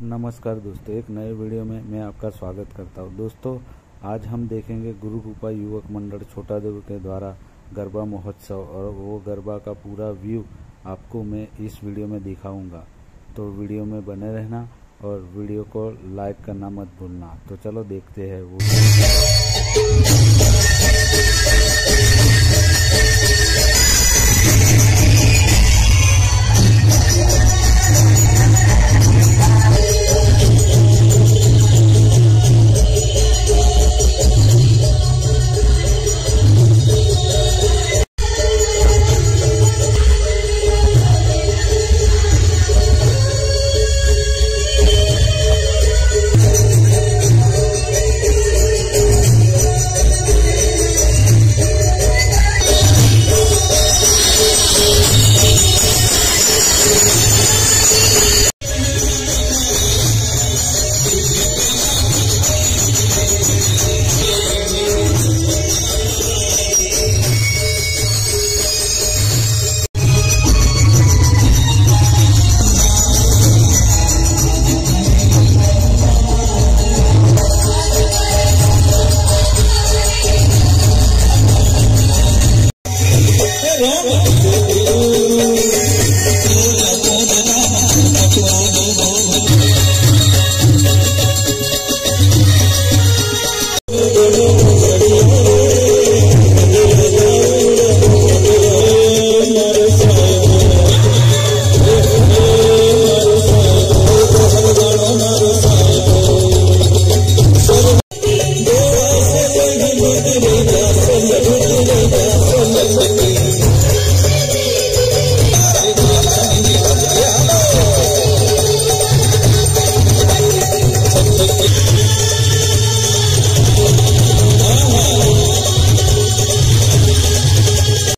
नमस्कार दोस्तों, एक नए वीडियो में मैं आपका स्वागत करता हूँ। दोस्तों, आज हम देखेंगे गुरु कृपा युवक मंडल छोटा देव के द्वारा गरबा महोत्सव और वो गरबा का पूरा व्यू आपको मैं इस वीडियो में दिखाऊँगा। तो वीडियो में बने रहना और वीडियो को लाइक करना मत भूलना। तो चलो देखते हैं वो। Thank you.